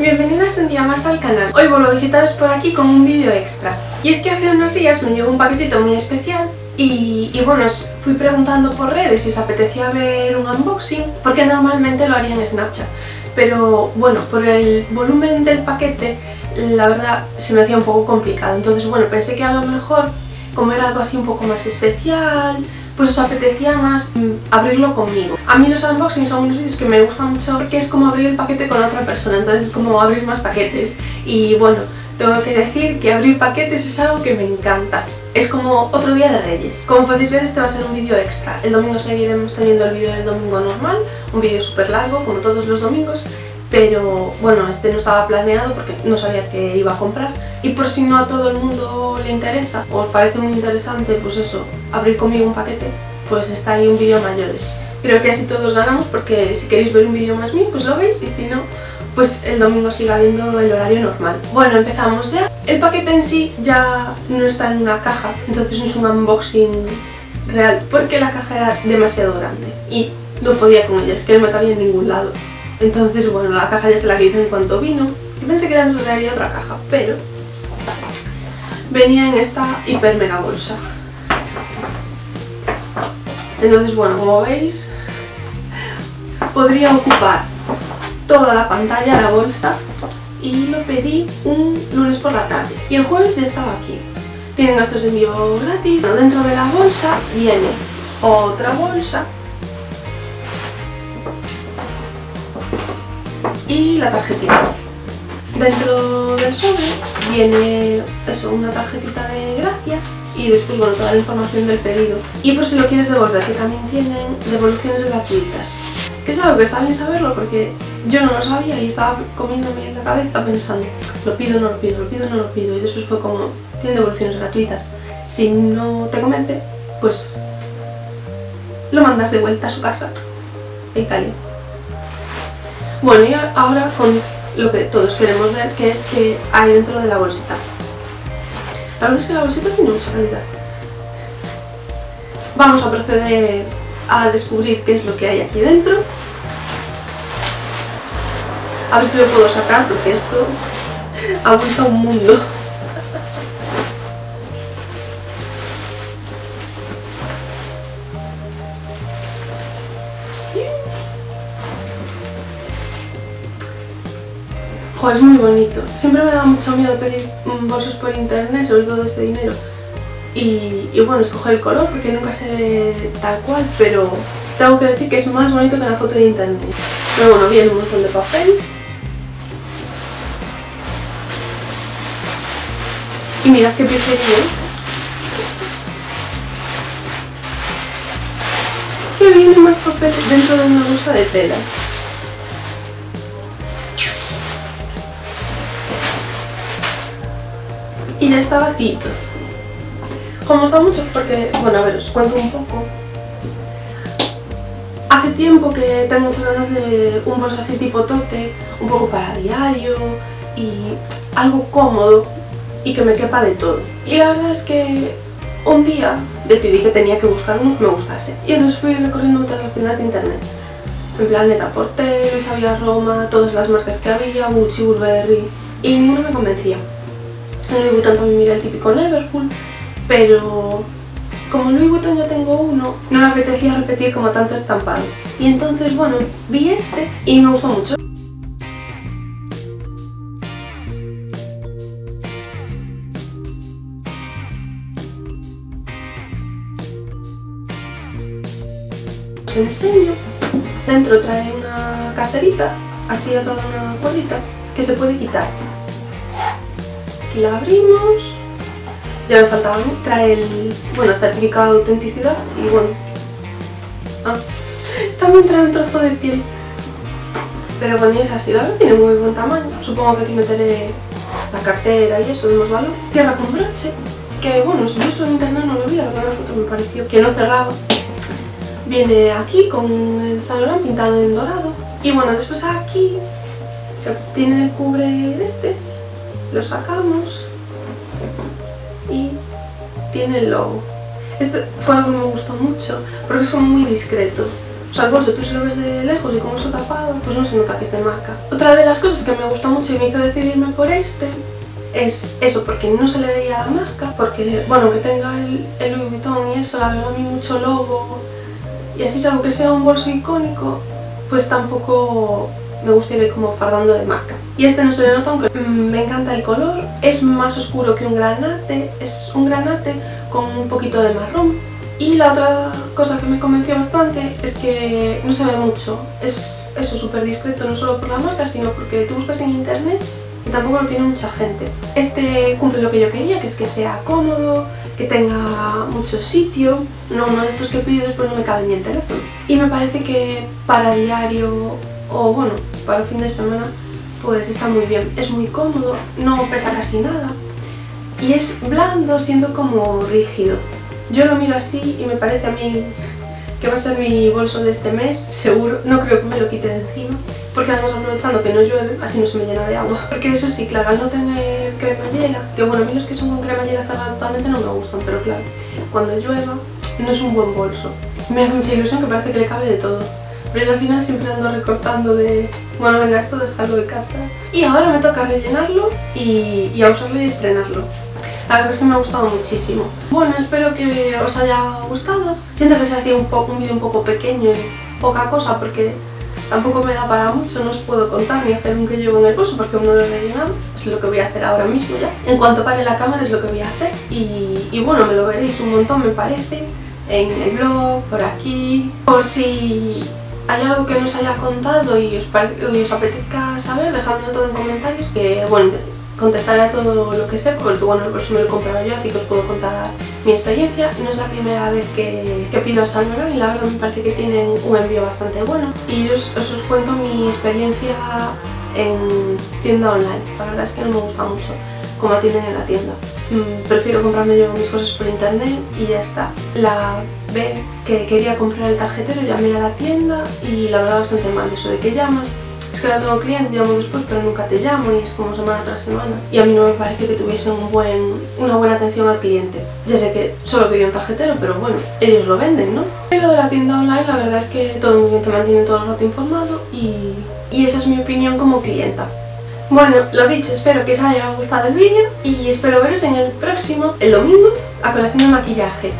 Bienvenidas un día más al canal. Hoy vuelvo a visitaros por aquí con un vídeo extra. Y es que hace unos días me llegó un paquetito muy especial y, y, bueno, fui preguntando por redes si os apetecía ver un unboxing porque normalmente lo haría en Snapchat. Pero bueno, por el volumen del paquete la verdad se me hacía un poco complicado. Entonces bueno, pensé que a lo mejor como era algo así un poco más especial, pues os apetecía más mm, abrirlo conmigo. A mí los unboxings son unos vídeos que me gustan mucho porque es como abrir el paquete con otra persona, entonces es como abrir más paquetes. Y bueno, tengo que decir que abrir paquetes es algo que me encanta. Es como otro día de reyes. Como podéis ver, este va a ser un vídeo extra. El domingo seguiremos teniendo el vídeo del domingo normal, un vídeo súper largo, como todos los domingos, pero bueno, este no estaba planeado porque no sabía que iba a comprar y por si no a todo el mundo le interesa o os parece muy interesante, pues eso, abrir conmigo un paquete, pues está ahí un vídeo mayores. Creo que así todos ganamos porque si queréis ver un vídeo más mío, pues lo veis y si no, pues el domingo siga viendo el horario normal. Bueno, empezamos ya. El paquete en sí ya no está en una caja, entonces no es un unboxing real porque la caja era demasiado grande y no podía con ella, es que no me cabía en ningún lado. Entonces, bueno, la caja ya se la quité en cuanto vino. Y pensé que dentro traería otra caja, pero venía en esta hiper mega bolsa. Entonces, bueno, como veis, podría ocupar toda la pantalla la bolsa y lo pedí un lunes por la tarde. Y el jueves ya estaba aquí. Tienen gastos de envío gratis. Dentro de la bolsa viene otra bolsa y la tarjetita. Dentro del sobre viene eso, una tarjetita de gracias y después bueno, toda la información del pedido. Y por si lo quieres devolver, que también tienen devoluciones gratuitas. Que es algo que está bien saberlo porque yo no lo sabía y estaba comiéndome en la cabeza pensando lo pido, no lo pido, lo pido, no lo pido y después fue como, tienen devoluciones gratuitas. Si no te convence, pues lo mandas de vuelta a su casa, a Italia. Bueno, y ahora con lo que todos queremos ver, que es que hay dentro de la bolsita. La verdad es que la bolsita tiene mucha calidad. Vamos a proceder a descubrir qué es lo que hay aquí dentro. A ver si lo puedo sacar, porque esto ha vuelto a un mundo. Es muy bonito. Siempre me da mucho miedo pedir bolsos por internet, sobre todo este dinero. Y, y, bueno, escoger el color porque nunca sé tal cual, pero tengo que decir que es más bonito que la foto de internet. Pero bueno, viene un montón de papel. Y mirad qué pizzería. Que viene más papel dentro de una bolsa de tela. Y ya está vacío. Como está mucho, porque, bueno, a ver, os cuento un poco. Hace tiempo que tengo muchas ganas de un bolso así tipo tote, un poco para diario y algo cómodo y que me quepa de todo. Y la verdad es que un día decidí que tenía que buscar uno que me gustase. Y entonces fui recorriendo todas las tiendas de internet. En plan Neta Portero, Isabia Roma, todas las marcas que había, Gucci, Burberry, y ninguno me convencía. Louis Vuitton también mira el típico Liverpool, pero como Louis Vuitton ya tengo uno, no me apetecía repetir como tanto estampado. Y entonces, bueno, vi este y me gustó mucho. Os enseño. Dentro trae una carterita, así atada una cuerdita, que se puede quitar la abrimos. Ya me faltaba trae el bueno, certificado de autenticidad y bueno. Ah, también trae un trozo de piel. Pero bueno, es así, la verdad tiene muy buen tamaño. Supongo que aquí meteré la cartera y eso de más valor. Cierra con broche, que bueno, si eso en internet no lo vi, la foto me pareció que no cerraba. Viene aquí con el salón pintado en dorado. Y bueno, después aquí, tiene el cubre este, lo sacamos y tiene el logo. Esto fue algo que me gustó mucho porque como muy discreto. O sea, bolso tú se lo ves de lejos y como está tapado, pues no se nota que es de marca. Otra de las cosas que me gustó mucho y me hizo decidirme por este es eso, porque no se le veía la marca, porque, bueno, que tenga el, el y eso, la veo a mí mucho logo, y así salvo que sea un bolso icónico, pues tampoco me gustaría ir como fardando de marca. Y este no se le nota, aunque me encanta el color, es más oscuro que un granate, es un granate con un poquito de marrón. Y la otra cosa que me convenció bastante es que no se ve mucho, es eso, súper discreto, no solo por la marca, sino porque tú buscas en internet y tampoco lo tiene mucha gente. Este cumple lo que yo quería, que es que sea cómodo, que tenga mucho sitio, no uno de estos que pido después no me cabe ni el teléfono. Y me parece que para diario o bueno, para fin de semana pues está muy bien. Es muy cómodo, no pesa casi nada y es blando siendo como rígido. Yo lo miro así y me parece a mí que va a ser mi bolso de este mes, seguro, no creo que me lo quite de encima, porque además aprovechando que no llueve, así no se me llena de agua. Porque eso sí, claro, al no tener cremallera, que bueno, a mí los que son con cremallera cerrada totalmente no me gustan, pero claro, cuando llueva no es un buen bolso. Me hace mucha ilusión que parece que le cabe de todo. Pero al final siempre ando recortando de, bueno, venga, esto dejarlo de casa. Y ahora me toca rellenarlo y, y a usarlo y estrenarlo. La verdad es que me ha gustado muchísimo. Bueno, espero que os haya gustado. Siento que sea así un, un vídeo un poco pequeño y poca cosa porque tampoco me da para mucho, no os puedo contar ni hacer un que llevo en el bolso porque aún no lo he rellenado. Es lo que voy a hacer ahora mismo ya. En cuanto pare la cámara es lo que voy a hacer y, y bueno, me lo veréis un montón me parece en el blog, por aquí, por si hay algo que nos haya contado y os, y os apetezca saber, dejadme todo en comentarios, que bueno, contestaré a todo lo que sé, porque bueno, eso me lo he comprado yo, así que os puedo contar mi experiencia. No es la primera vez que, que pido a San y la verdad me parece que tienen un envío bastante bueno. Y os, os, os cuento mi experiencia en tienda online, la verdad es que no me gusta mucho como atienden en la tienda. Mm, prefiero comprarme yo mis cosas por internet y ya está. La vez que quería comprar el tarjetero llamé a la tienda y la verdad bastante mal eso de que llamas es que ahora tengo clientes, llamo después, pero nunca te llamo y es como semana tras semana. Y a mí no me parece que tuviesen un buen, una buena atención al cliente. Ya sé que solo quería un tarjetero, pero bueno, ellos lo venden, ¿no? Pero de la tienda online la verdad es que todo el mundo te mantiene todo el rato informado y, y esa es mi opinión como clienta. Bueno, lo dicho, espero que os haya gustado el vídeo y espero veros en el próximo, el domingo, a colación de maquillaje.